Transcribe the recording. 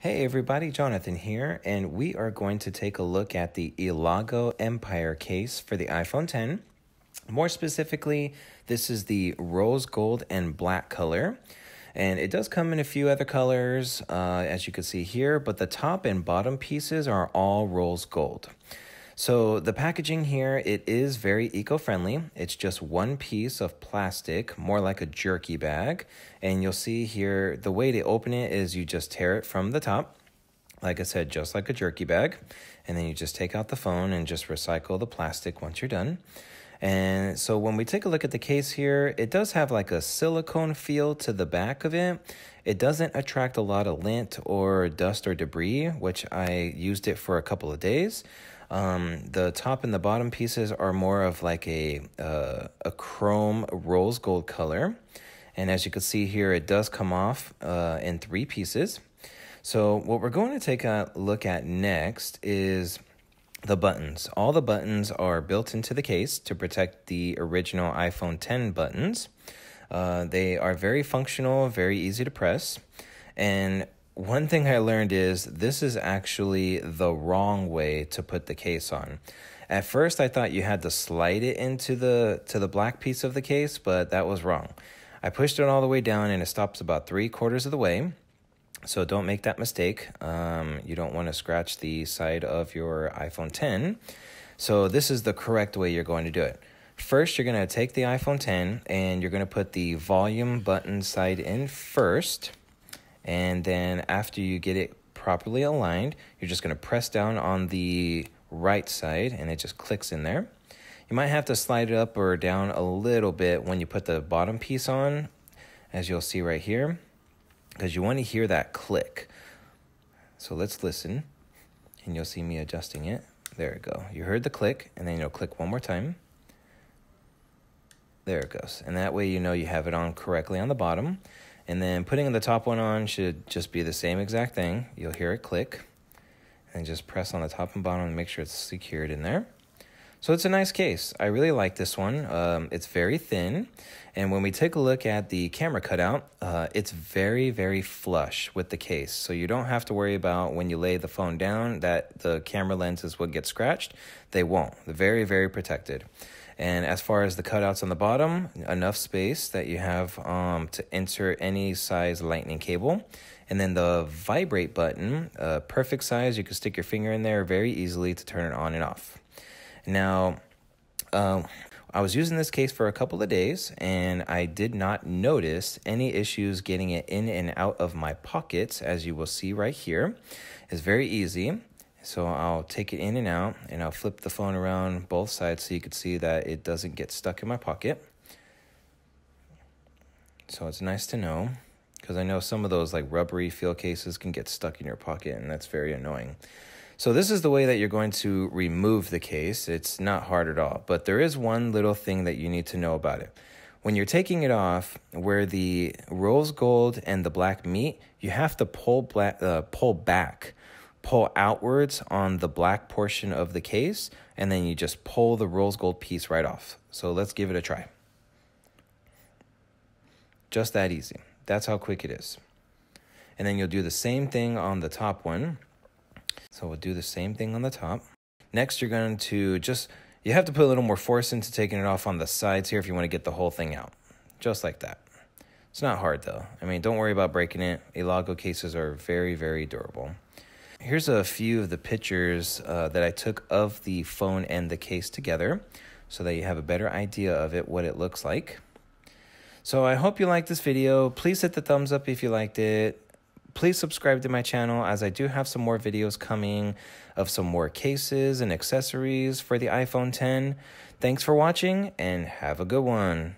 Hey everybody, Johnathan here, and we are going to take a look at the Elago Empire case for the iPhone 10. More specifically, this is the rose gold and black color. And it does come in a few other colors, uh, as you can see here, but the top and bottom pieces are all rose gold. So the packaging here, it is very eco-friendly. It's just one piece of plastic, more like a jerky bag. And you'll see here, the way to open it is you just tear it from the top. Like I said, just like a jerky bag. And then you just take out the phone and just recycle the plastic once you're done. And so when we take a look at the case here, it does have like a silicone feel to the back of it. It doesn't attract a lot of lint or dust or debris, which I used it for a couple of days. Um, the top and the bottom pieces are more of like a, uh, a chrome rose gold color. And as you can see here, it does come off uh, in three pieces. So what we're going to take a look at next is the buttons. All the buttons are built into the case to protect the original iPhone 10 buttons. Uh, they are very functional, very easy to press. And one thing I learned is this is actually the wrong way to put the case on. At first I thought you had to slide it into the to the black piece of the case, but that was wrong. I pushed it all the way down and it stops about three quarters of the way. So don't make that mistake. Um, you don't want to scratch the side of your iPhone 10. So this is the correct way you're going to do it. First, you're going to take the iPhone 10 and you're going to put the volume button side in first. And then after you get it properly aligned, you're just going to press down on the right side and it just clicks in there. You might have to slide it up or down a little bit when you put the bottom piece on, as you'll see right here, because you want to hear that click. So let's listen, and you'll see me adjusting it. There we go. You heard the click, and then you'll click one more time. There it goes. And that way you know you have it on correctly on the bottom. And then putting the top one on should just be the same exact thing. You'll hear it click. And just press on the top and bottom and make sure it's secured in there. So it's a nice case. I really like this one. Um, it's very thin. And when we take a look at the camera cutout, uh, it's very, very flush with the case. So you don't have to worry about when you lay the phone down that the camera lenses will get scratched. They won't. They're very, very protected. And as far as the cutouts on the bottom, enough space that you have um, to insert any size lightning cable. And then the vibrate button, uh, perfect size. You can stick your finger in there very easily to turn it on and off. Now, uh, I was using this case for a couple of days and I did not notice any issues getting it in and out of my pockets, as you will see right here. It's very easy. So I'll take it in and out and I'll flip the phone around both sides so you can see that it doesn't get stuck in my pocket. So it's nice to know because I know some of those like rubbery feel cases can get stuck in your pocket and that's very annoying. So this is the way that you're going to remove the case. It's not hard at all, but there is one little thing that you need to know about it. When you're taking it off, where the rose gold and the black meet, you have to pull black, uh, pull back, pull outwards on the black portion of the case, and then you just pull the rose gold piece right off. So let's give it a try. Just that easy. That's how quick it is. And then you'll do the same thing on the top one. So we'll do the same thing on the top. Next, you're going to just, you have to put a little more force into taking it off on the sides here if you want to get the whole thing out. Just like that. It's not hard though. I mean, don't worry about breaking it. Elago cases are very, very durable. Here's a few of the pictures uh, that I took of the phone and the case together so that you have a better idea of it, what it looks like. So I hope you liked this video. Please hit the thumbs up if you liked it please subscribe to my channel as I do have some more videos coming of some more cases and accessories for the iPhone 10. Thanks for watching and have a good one.